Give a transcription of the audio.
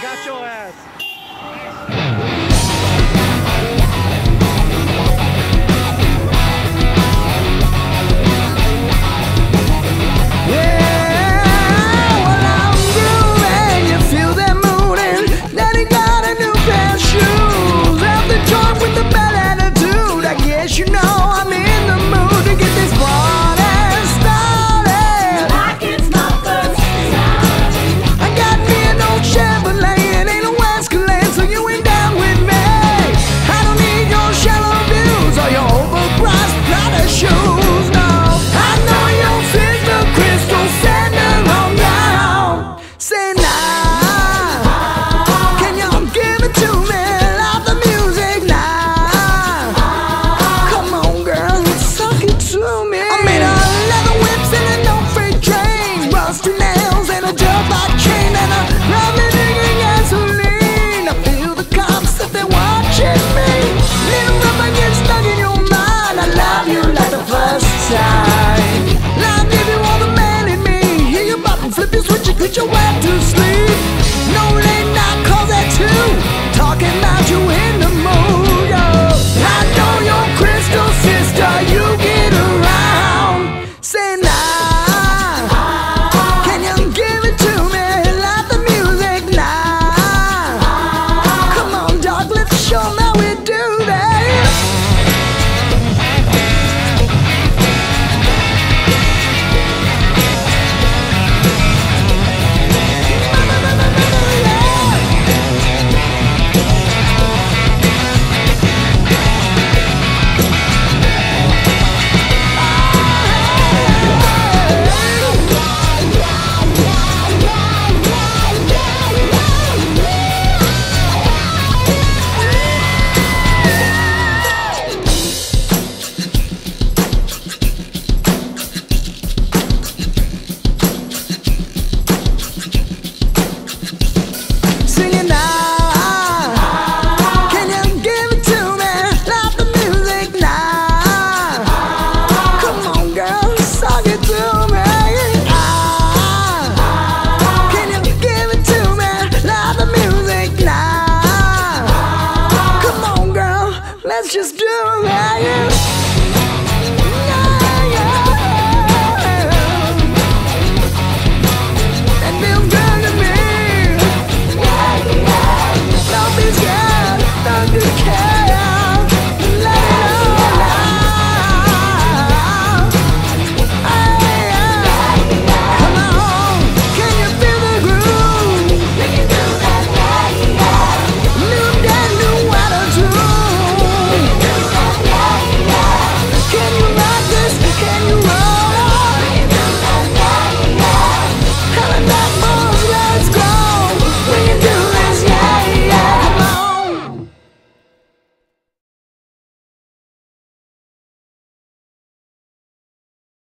got your ass. teacher went to sleep. No late night calls at two, you in the mood. I know your crystal sister, you get around. Say now, can you give it to me? The music now. Come on, dog, let's show me.